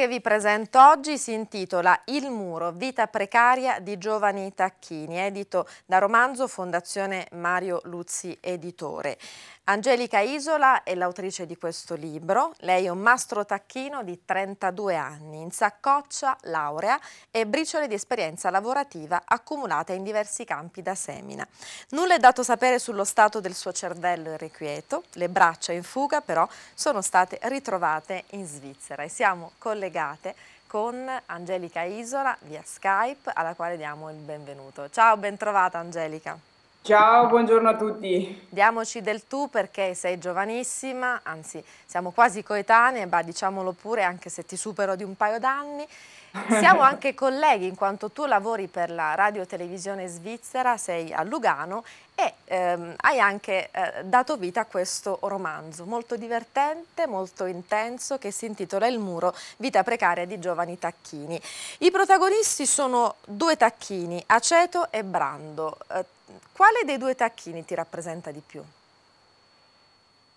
Che vi presento oggi si intitola Il muro, vita precaria di giovani tacchini, edito da Romanzo Fondazione Mario Luzzi Editore. Angelica Isola è l'autrice di questo libro, lei è un mastro tacchino di 32 anni, in saccoccia, laurea e briciole di esperienza lavorativa accumulate in diversi campi da semina. Nulla è dato sapere sullo stato del suo cervello irrequieto, le braccia in fuga però sono state ritrovate in Svizzera e siamo collegate con Angelica Isola via Skype alla quale diamo il benvenuto. Ciao, bentrovata Angelica. Ciao, buongiorno a tutti. Diamoci del tu perché sei giovanissima, anzi siamo quasi coetanee, ma diciamolo pure anche se ti supero di un paio d'anni. Siamo anche colleghi in quanto tu lavori per la radio televisione svizzera, sei a Lugano e ehm, hai anche eh, dato vita a questo romanzo molto divertente, molto intenso che si intitola Il muro, vita precaria di giovani tacchini. I protagonisti sono due tacchini, Aceto e Brando. Eh, quale dei due tacchini ti rappresenta di più?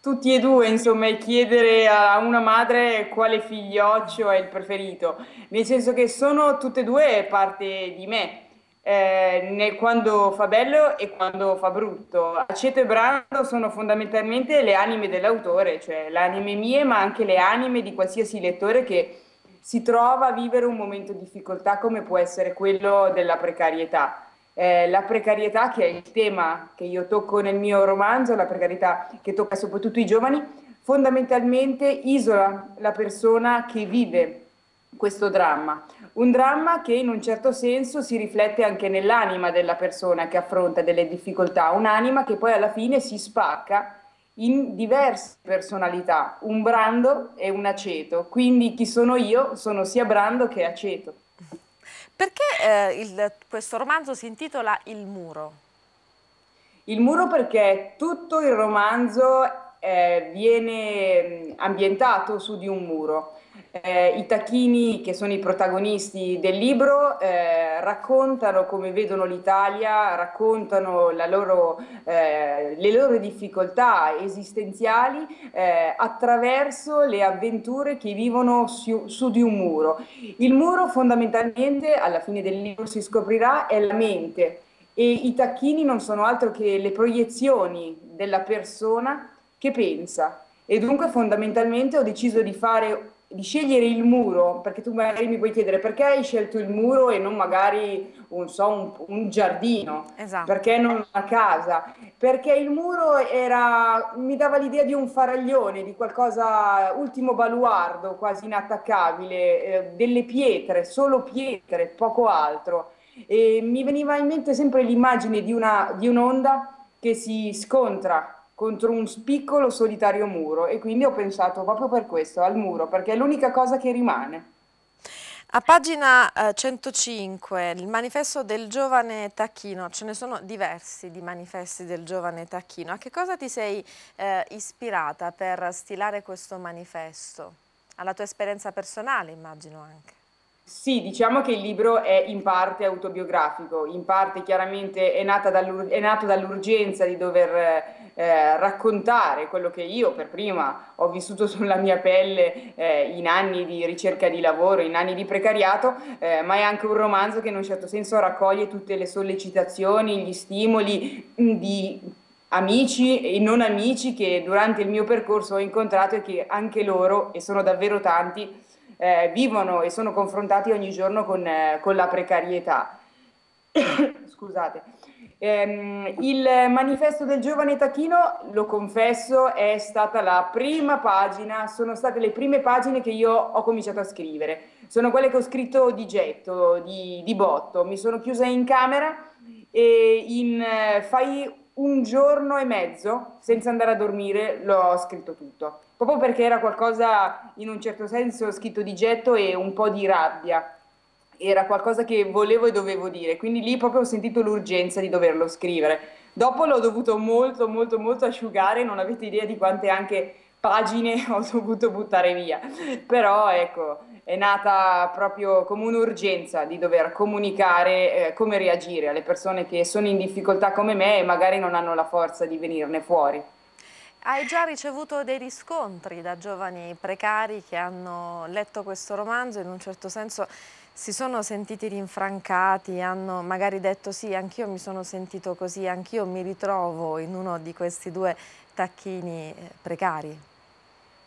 Tutti e due, insomma, e chiedere a una madre quale figlioccio è il preferito, nel senso che sono tutte e due parte di me, eh, quando fa bello e quando fa brutto. Aceto e Brando sono fondamentalmente le anime dell'autore, cioè le anime mie, ma anche le anime di qualsiasi lettore che si trova a vivere un momento di difficoltà come può essere quello della precarietà eh, la precarietà, che è il tema che io tocco nel mio romanzo, la precarietà che tocca soprattutto i giovani, fondamentalmente isola la persona che vive questo dramma. Un dramma che in un certo senso si riflette anche nell'anima della persona che affronta delle difficoltà, un'anima che poi alla fine si spacca in diverse personalità, un brando e un aceto. Quindi chi sono io? Sono sia brando che aceto. Perché eh, il, questo romanzo si intitola Il muro? Il muro perché tutto il romanzo eh, viene ambientato su di un muro. Eh, I tacchini, che sono i protagonisti del libro, eh, raccontano come vedono l'Italia, raccontano loro, eh, le loro difficoltà esistenziali eh, attraverso le avventure che vivono su, su, di un muro. Il muro fondamentalmente, alla fine del libro si scoprirà, è la mente e i tacchini non sono altro che le proiezioni della persona che pensa. E dunque fondamentalmente ho deciso di fare di scegliere il muro, perché tu magari mi puoi chiedere perché hai scelto il muro e non magari un, so, un, un giardino, esatto. perché non una casa, perché il muro era, mi dava l'idea di un faraglione, di qualcosa, ultimo baluardo, quasi inattaccabile, eh, delle pietre, solo pietre, poco altro. E mi veniva in mente sempre l'immagine di, una, di un'onda che si scontra contro un piccolo solitario muro e quindi ho pensato proprio per questo al muro perché è l'unica cosa che rimane. A pagina eh, 105, il manifesto del giovane Tacchino, ce ne sono diversi di manifesti del giovane Tacchino. A che cosa ti sei eh, ispirata per stilare questo manifesto? Alla tua esperienza personale immagino anche. Sì, diciamo che il libro è in parte autobiografico, in parte chiaramente è, è nato dall'urgenza di dover eh, raccontare quello che io per prima ho vissuto sulla mia pelle eh, in anni di ricerca di lavoro, in anni di precariato, eh, ma è anche un romanzo che in un certo senso raccoglie tutte le sollecitazioni, gli stimoli mm, di amici e non amici che durante il mio percorso ho incontrato e che anche loro, e sono davvero tanti, eh, vivono e sono confrontati ogni giorno con, eh, con la precarietà. Scusate. Eh, il manifesto del giovane Tacchino, lo confesso, è stata la prima pagina, sono state le prime pagine che io ho cominciato a scrivere. Sono quelle che ho scritto di getto, di, di botto. Mi sono chiusa in camera e in eh, fai un giorno e mezzo, senza andare a dormire, l'ho scritto tutto proprio perché era qualcosa in un certo senso scritto di getto e un po' di rabbia. Era qualcosa che volevo e dovevo dire, quindi lì proprio ho sentito l'urgenza di doverlo scrivere. Dopo l'ho dovuto molto, molto, molto asciugare, non avete idea di quante anche pagine ho dovuto buttare via. Però ecco, è nata proprio come un'urgenza di dover comunicare eh, come reagire alle persone che sono in difficoltà come me e magari non hanno la forza di venirne fuori. Hai già ricevuto dei riscontri da giovani precari che hanno letto questo romanzo e in un certo senso si sono sentiti rinfrancati, hanno magari detto sì, anch'io mi sono sentito così, anch'io mi ritrovo in uno di questi due tacchini eh, precari?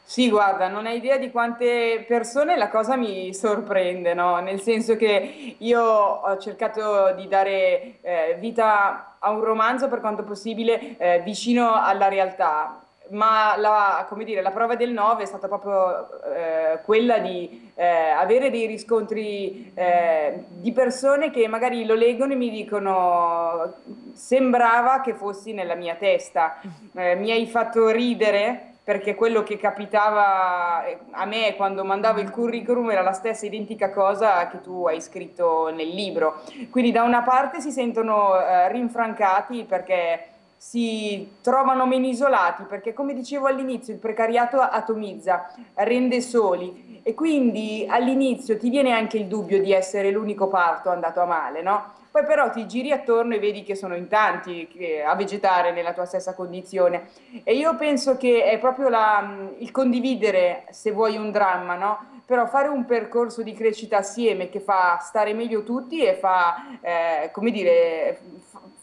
Sì, guarda, non hai idea di quante persone la cosa mi sorprende, no? Nel senso che io ho cercato di dare eh, vita a un romanzo per quanto possibile eh, vicino alla realtà ma la, come dire, la prova del 9 è stata proprio eh, quella di eh, avere dei riscontri eh, di persone che magari lo leggono e mi dicono sembrava che fossi nella mia testa, eh, mi hai fatto ridere? Perché quello che capitava eh, a me quando mandavo il curriculum era la stessa identica cosa che tu hai scritto nel libro. Quindi da una parte si sentono eh, rinfrancati perché si trovano meno isolati perché come dicevo all'inizio il precariato atomizza, rende soli e quindi all'inizio ti viene anche il dubbio di essere l'unico parto andato a male, no? Poi però ti giri attorno e vedi che sono in tanti a vegetare nella tua stessa condizione e io penso che è proprio la, il condividere, se vuoi, un dramma, no? Però fare un percorso di crescita assieme che fa stare meglio tutti e fa, eh, come dire,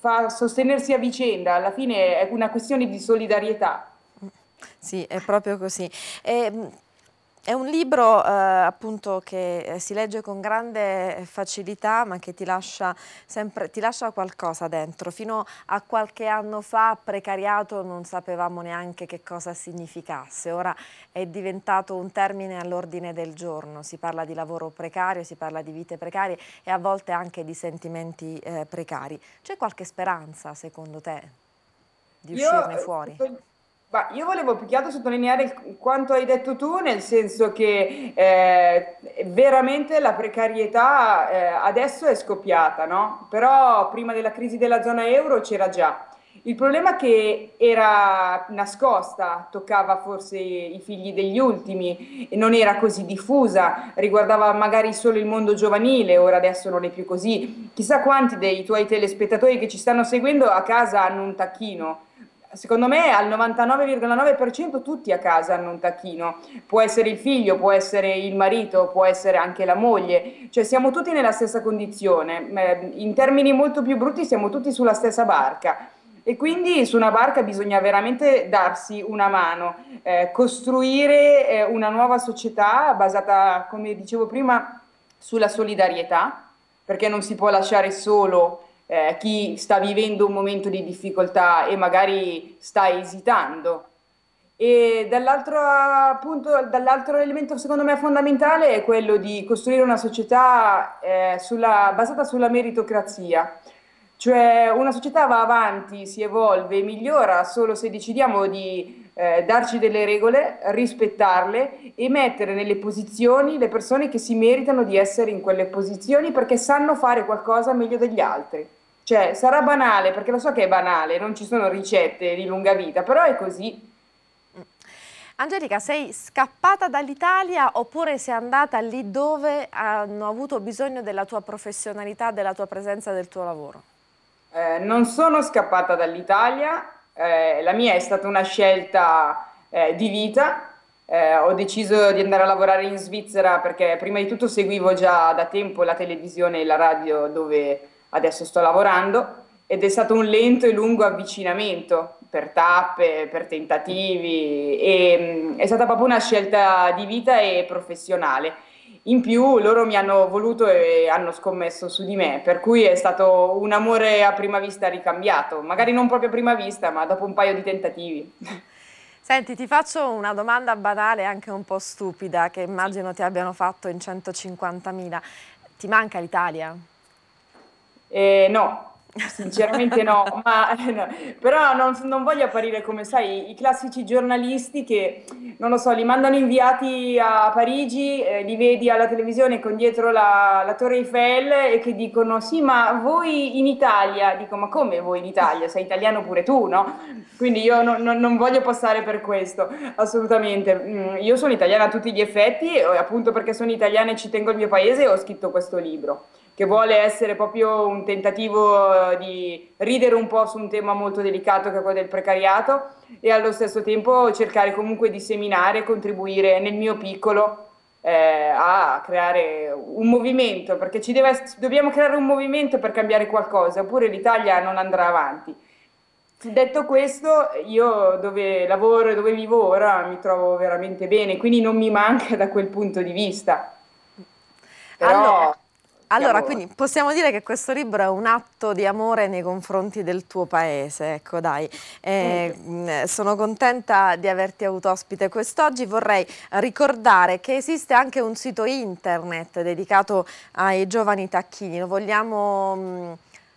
fa sostenersi a vicenda, alla fine è una questione di solidarietà. Sì, è proprio così. E, ehm, è un libro eh, appunto che eh, si legge con grande facilità ma che ti lascia, sempre, ti lascia qualcosa dentro. Fino a qualche anno fa precariato non sapevamo neanche che cosa significasse, ora è diventato un termine all'ordine del giorno, si parla di lavoro precario, si parla di vite precarie e a volte anche di sentimenti eh, precari. C'è qualche speranza secondo te di uscirne Io, fuori? Ma io volevo più che altro sottolineare quanto hai detto tu, nel senso che eh, veramente la precarietà eh, adesso è scoppiata, no? Però prima della crisi della zona euro c'era già. Il problema che era nascosta, toccava forse i figli degli ultimi non era così diffusa, riguardava magari solo il mondo giovanile, ora adesso non è più così. Chissà quanti dei tuoi telespettatori che ci stanno seguendo a casa hanno un tacchino secondo me al 99,9% tutti a casa hanno un tacchino, può essere il figlio, può essere il marito, può essere anche la moglie, cioè siamo tutti nella stessa condizione, eh, in termini molto più brutti siamo tutti sulla stessa barca. E quindi su una barca bisogna veramente darsi una mano, eh, costruire eh, una nuova società basata, come dicevo prima, sulla solidarietà, perché non si può lasciare solo eh, chi sta vivendo un momento di difficoltà e magari sta esitando. E dall'altro, appunto, dall'altro elemento secondo me fondamentale è quello di costruire una società eh, sulla, basata sulla meritocrazia. Cioè una società va avanti, si evolve, migliora solo se decidiamo di eh, darci delle regole, rispettarle e mettere nelle posizioni le persone che si meritano di essere in quelle posizioni perché sanno fare qualcosa meglio degli altri. Cioè, sarà banale, perché lo so che è banale, non ci sono ricette di lunga vita, però è così. Angelica, sei scappata dall'Italia oppure sei andata lì dove hanno avuto bisogno della tua professionalità, della tua presenza, del tuo lavoro? Eh, non sono scappata dall'Italia, eh, la mia è stata una scelta eh, di vita. Eh, ho deciso di andare a lavorare in Svizzera perché prima di tutto seguivo già da tempo la televisione e la radio dove adesso sto lavorando ed è stato un lento e lungo avvicinamento per tappe, per tentativi e mm, è stata proprio una scelta di vita e professionale. In più loro mi hanno voluto e hanno scommesso su di me, per cui è stato un amore a prima vista ricambiato, magari non proprio a prima vista, ma dopo un paio di tentativi. Senti, ti faccio una domanda banale, anche un po' stupida, che immagino ti abbiano fatto in 150.000. Ti manca l'Italia? Eh, no, Sinceramente no, ma, no. però non, non, voglio apparire come sai i classici giornalisti che non lo so, li mandano inviati a Parigi, eh, li vedi alla televisione con dietro la, la, Torre Eiffel e che dicono sì ma voi in Italia, dico ma come voi in Italia, sei italiano pure tu no? Quindi io no, no, non voglio passare per questo, assolutamente, mm, io sono italiana a tutti gli effetti appunto perché sono italiana e ci tengo il mio paese ho scritto questo libro che vuole essere proprio un tentativo eh, di ridere un po' su un tema molto delicato che è quello del precariato, e allo stesso tempo cercare comunque di seminare e contribuire nel mio piccolo eh, a creare un movimento, perché ci deve, dobbiamo creare un movimento per cambiare qualcosa, oppure l'Italia non andrà avanti. Detto questo, io dove lavoro e dove vivo ora mi trovo veramente bene, quindi non mi manca da quel punto di vista. Però, allora, allora, quindi possiamo dire che questo libro è un atto di amore nei confronti del tuo paese, ecco dai. Eh, mm. Sono contenta di averti avuto ospite quest'oggi. Vorrei ricordare che esiste anche un sito internet dedicato ai giovani tacchini. Lo vogliamo, mm,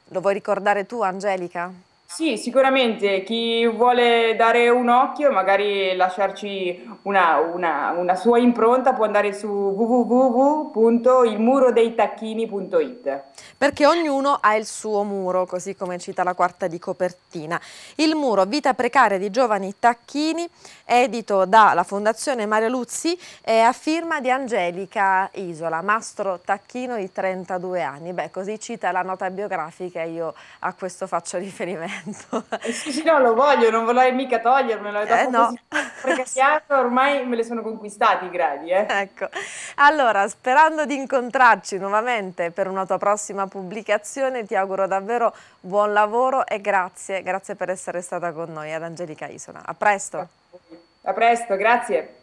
lo vuoi ricordare tu Angelica? Sì, sicuramente chi vuole dare un occhio, magari lasciarci una, una, una sua impronta, può andare su www.ilmurodeitacchini.it. Perché ognuno ha il suo muro, così come cita la quarta di copertina. Il muro Vita precaria di giovani tacchini, edito dalla Fondazione Mario Luzzi, è a firma di Angelica Isola, mastro tacchino di 32 anni. Beh, così cita la nota biografica e io a questo faccio riferimento momento. Eh sì, sì, no, lo voglio, non vorrei mica togliermelo. Dopo eh, no. così ormai me le sono conquistati i gradi. Eh. Ecco, allora sperando di incontrarci nuovamente per una tua prossima pubblicazione, ti auguro davvero buon lavoro e grazie, grazie per essere stata con noi ad Angelica Isola. A presto. A presto, grazie.